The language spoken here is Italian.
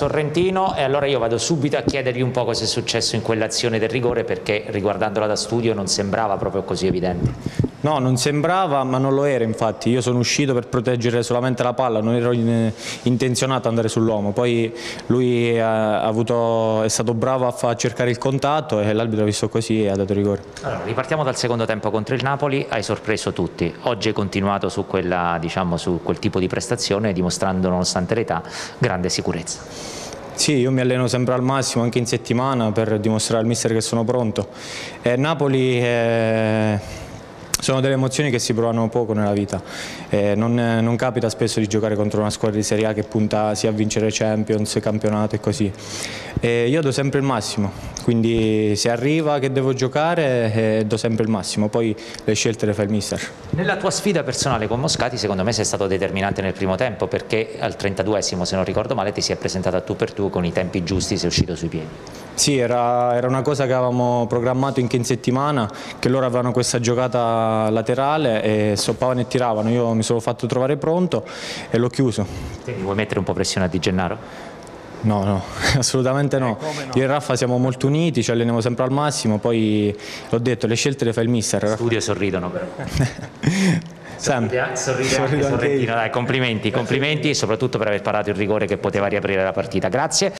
Sorrentino e allora io vado subito a chiedergli un po' cosa è successo in quell'azione del rigore perché riguardandola da studio non sembrava proprio così evidente. No, non sembrava, ma non lo era infatti. Io sono uscito per proteggere solamente la palla, non ero in, intenzionato ad andare sull'uomo. Poi lui ha avuto, è stato bravo a, a cercare il contatto e l'arbitro ha visto così e ha dato rigore. Allora, ripartiamo dal secondo tempo contro il Napoli, hai sorpreso tutti. Oggi hai continuato su, quella, diciamo, su quel tipo di prestazione dimostrando nonostante l'età grande sicurezza. Sì, io mi alleno sempre al massimo, anche in settimana, per dimostrare al mister che sono pronto. Eh, Napoli è sono delle emozioni che si provano poco nella vita, eh, non, non, capita spesso di giocare contro una squadra di Serie A che punta sia a vincere Champions, campionato e così. Eh, io do sempre il massimo, quindi se arriva che devo giocare eh, do sempre il massimo, poi le scelte le fa il mister. Nella tua sfida personale con Moscati secondo me sei stato determinante nel primo tempo perché al 32esimo se non ricordo male ti si è presentata tu per tu con i tempi giusti sei uscito sui piedi. Sì, era, era una cosa che avevamo programmato anche in settimana, che loro avevano questa giocata laterale e stoppavano e tiravano, io mi sono fatto trovare pronto e l'ho chiuso. Quindi vuoi mettere un po' pressione a Di Gennaro? No, no, assolutamente no. Eh, no. Io e Raffa siamo molto uniti, ci alleniamo sempre al massimo, poi l'ho detto, le scelte le fa il mister. Studio sorridono però. Sorride, sorride anche Sorrentino, dai, complimenti, complimenti e soprattutto per aver parato il rigore che poteva riaprire la partita. Grazie.